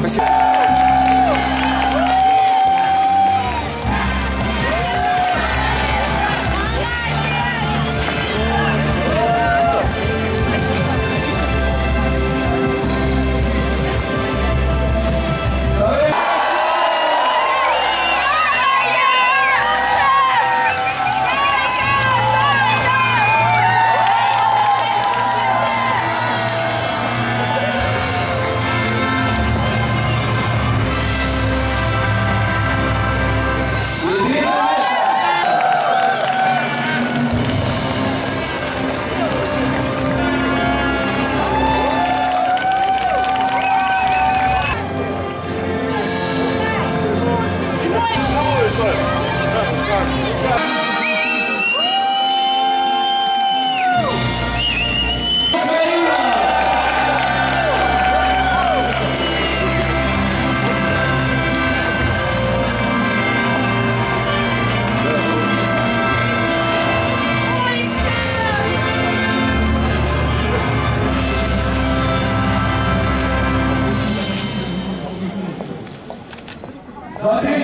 Vai ser... Fuck